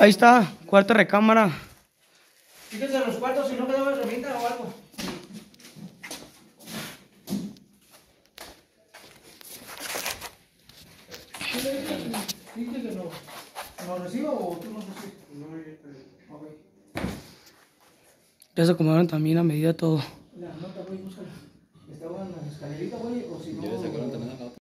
Ahí está, cuarto recámara. Fíjense los cuartos si no quedaba herramienta o algo. ¿Lo o tú no recibes? No. Ya se acomodaron también a medida todo. La nota, güey, búscala. Estaba en la escalerita, güey, o si no. Ya también.